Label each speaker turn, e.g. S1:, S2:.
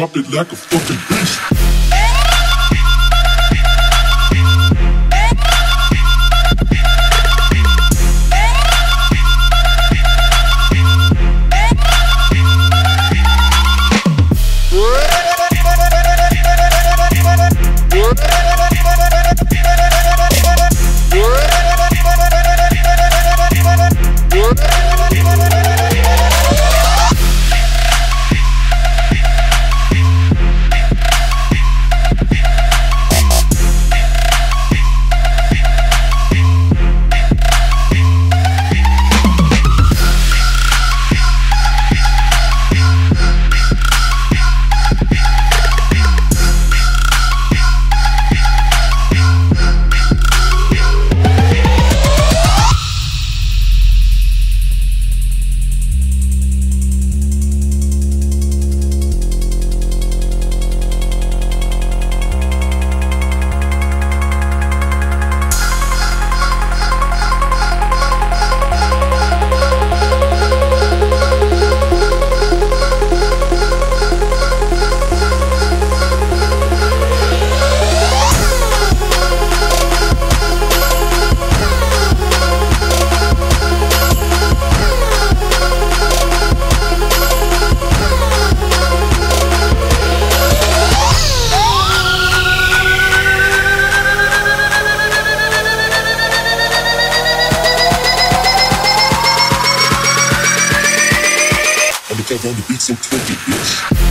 S1: drop it like a fucking beast. On the beat so twisted, bitch.